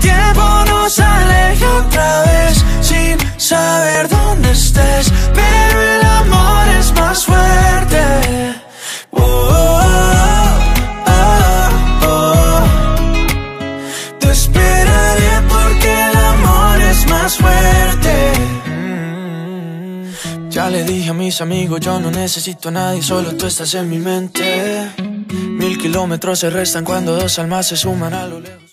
tiempo nos aleja otra vez sin saber dónde estés, pero el amor es más fuerte. Oh, oh, oh. oh. Te esperaré porque el amor es más fuerte. Mm. Ya le dije a mis amigos, yo no necesito a nadie, solo tú estás en mi mente. Mil kilómetros se restan cuando dos almas se suman a lo lejos.